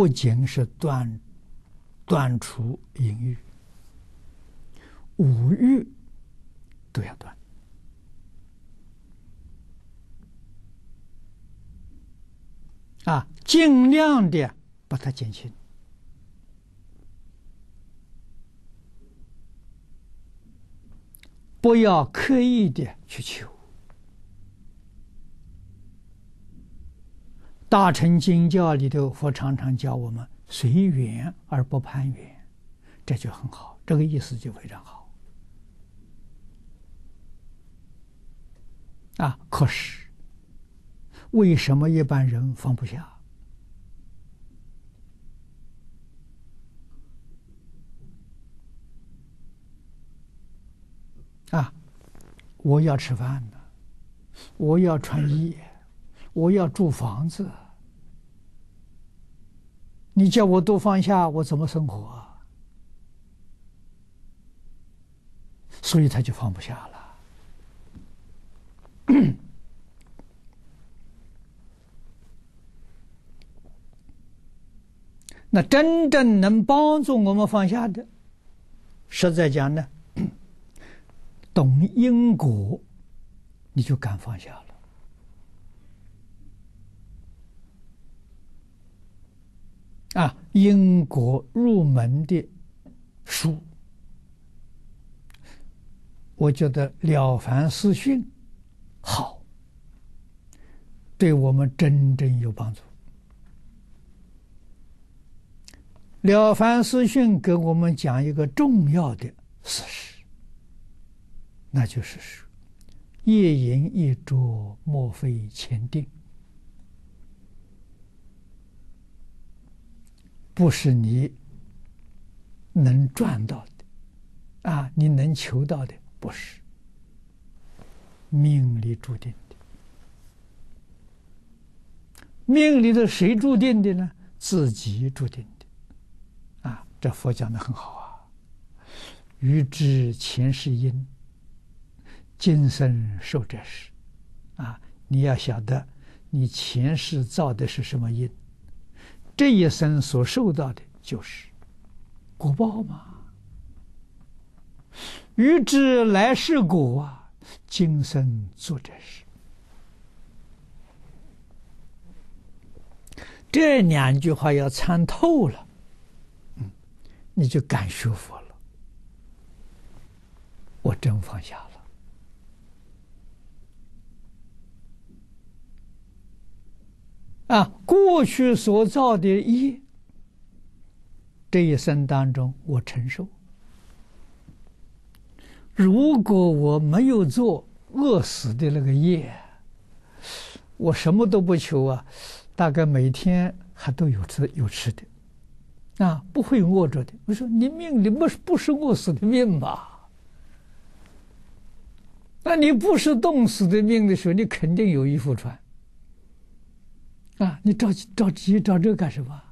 不仅是断断除淫欲，五欲都要断啊，尽量的把它减轻。不要刻意的去求。大乘经教里头，佛常常教我们随缘而不攀缘，这就很好，这个意思就非常好。啊，可是为什么一般人放不下？啊！我要吃饭呢，我要穿衣，我要住房子。你叫我都放下，我怎么生活？所以他就放不下了。那真正能帮助我们放下的，实在讲呢？懂因果，你就敢放下了。啊，因果入门的书，我觉得《了凡四训》好，对我们真正有帮助。《了凡四训》给我们讲一个重要的事实。那就是说，一饮一啄，莫非前定，不是你能赚到的，啊，你能求到的，不是命里注定的。命里的谁注定的呢？自己注定的。啊，这佛讲的很好啊，欲知前世因。今生受这事，啊！你要晓得，你前世造的是什么因，这一生所受到的就是果报嘛。欲知来世果啊，今生做这事。这两句话要参透了，嗯，你就敢学佛了。我真放下了。啊，过去所造的业，这一生当中我承受。如果我没有做饿死的那个业，我什么都不求啊，大概每天还都有吃有吃的，啊，不会饿着的。我说你命里不是不是饿死的命吧？那你不是冻死的命的时候，你肯定有衣服穿。啊！你着急着急找这个干什么？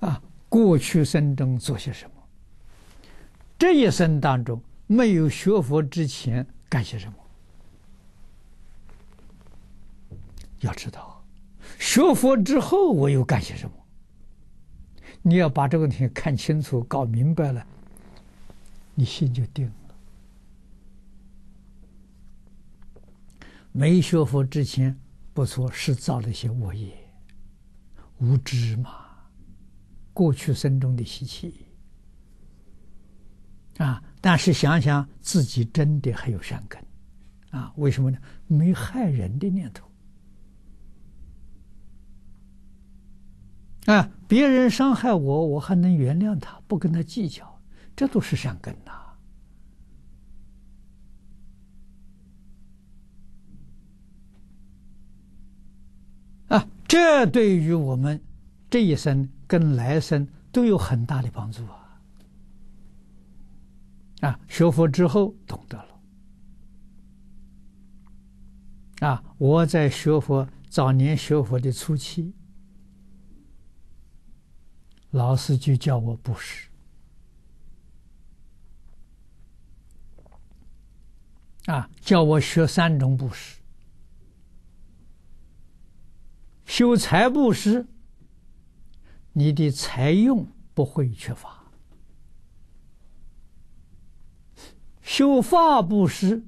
啊！过去生中做些什么？这一生当中没有学佛之前干些什么？要知道，学佛之后我又干些什么？你要把这个问题看清楚、搞明白了，你心就定了。没学佛之前，不错，是造了一些恶业，无知嘛，过去生中的习气啊。但是想想自己真的还有善根啊？为什么呢？没害人的念头啊，别人伤害我，我还能原谅他，不跟他计较，这都是善根呐。这对于我们这一生跟来生都有很大的帮助啊！啊，学佛之后懂得了。啊，我在学佛早年学佛的初期，老师就叫我布施，啊，叫我学三种布施。修财布施，你的财用不会缺乏；修法布施，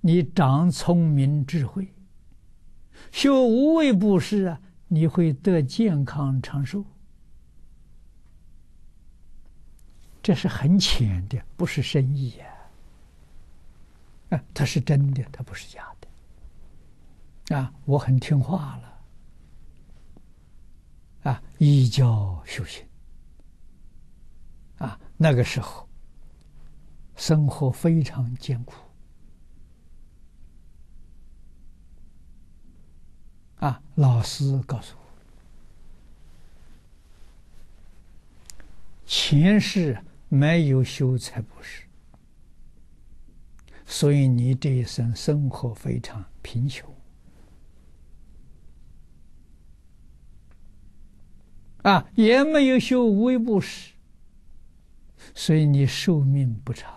你长聪明智慧；修无畏布施啊，你会得健康长寿。这是很浅的，不是深意呀。啊，它是真的，它不是假的。啊，我很听话了。啊，依教修行。啊，那个时候生活非常艰苦。啊，老师告诉我，前世。没有修财布施，所以你这一生生活非常贫穷啊！也没有修无为布施，所以你寿命不长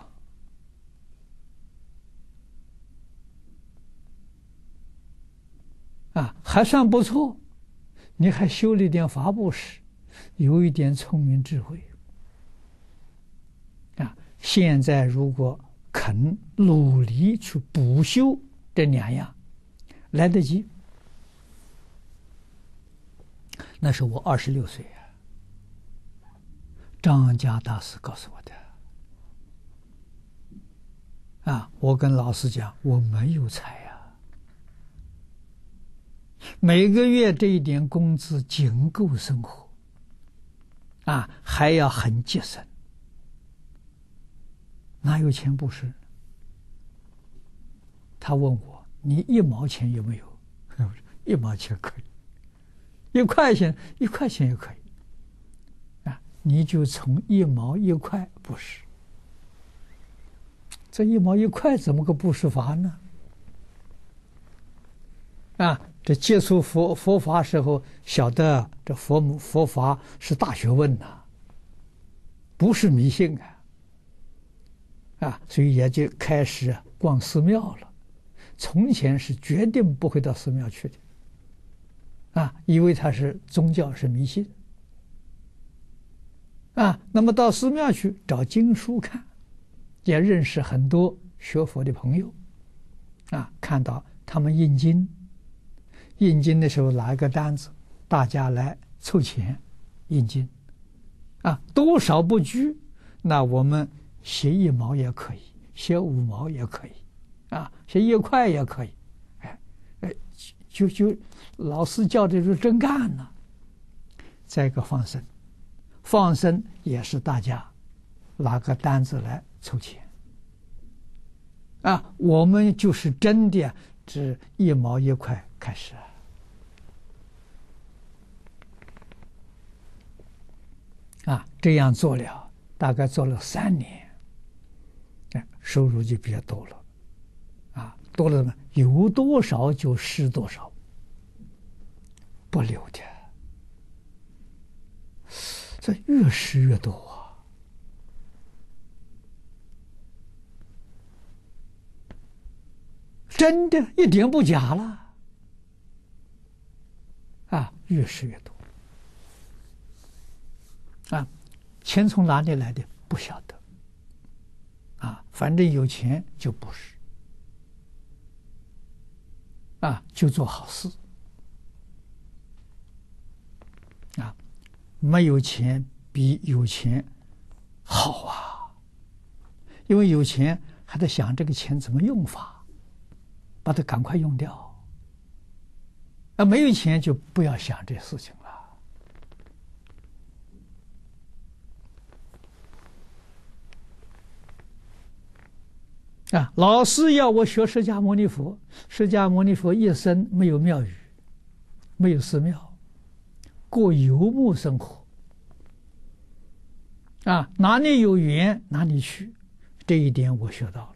啊，还算不错。你还修了一点法布施，有一点聪明智慧。啊现在如果肯努力去补修这两样，来得及。那是我二十六岁啊，张家大师告诉我的。啊，我跟老师讲，我没有财呀，每个月这一点工资仅够生活，啊，还要很节省。哪有钱布施？他问我：“你一毛钱有没有？” 一毛钱可以，一块钱一块钱也可以。啊，你就从一毛一块布施。这一毛一块怎么个布施法呢？啊，这接触佛佛法时候晓得，这佛母佛法是大学问呐，不是迷信啊。啊，所以也就开始逛寺庙了。从前是绝对不会到寺庙去的，啊，因为它是宗教，是迷信。啊，那么到寺庙去找经书看，也认识很多学佛的朋友，啊，看到他们印经，印经的时候拿一个单子，大家来凑钱印经，啊，多少不拘，那我们。写一毛也可以，写五毛也可以，啊，写一块也可以，就就老师教的就真干呢。再一个放生，放生也是大家拿个单子来凑钱，啊，我们就是真的只一毛一块开始，啊，这样做了，大概做了三年。收入就比较多了，多了呢，有多少就施多少，不留的，这越施越多啊，真的一点不假了，啊，越施越多，啊，钱从哪里来的？不晓得。啊，反正有钱就不是，啊，就做好事，啊，没有钱比有钱好啊，因为有钱还得想这个钱怎么用法，把它赶快用掉，啊，没有钱就不要想这事情。啊！老师要我学释迦牟尼佛，释迦牟尼佛一生没有庙宇，没有寺庙，过游牧生活。啊，哪里有缘哪里去，这一点我学到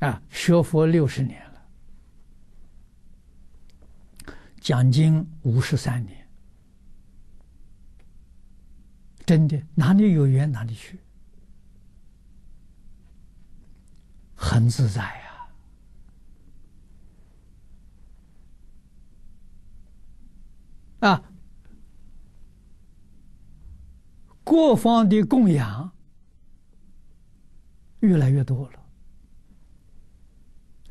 了。啊，学佛六十年了，讲经五十三年。真的，哪里有缘哪里去，很自在呀！啊，各方的供养越来越多了。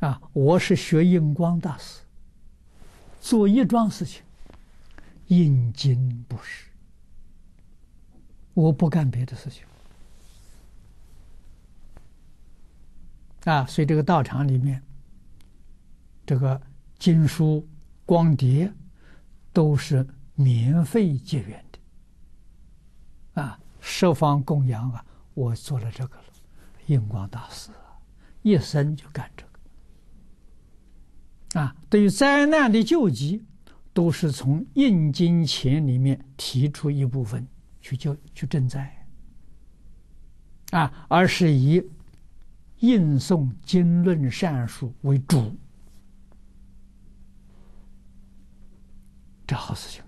啊，我是学印光大师，做一桩事情，印金不施。我不干别的事情。啊，所以这个道场里面，这个经书、光碟都是免费结缘的。啊，十方供养啊，我做了这个了，印光大师啊一生就干这个。啊，对于灾难的救济，都是从印经钱里面提出一部分去救去赈灾，啊，而是以印诵经论善书为主，这好事情。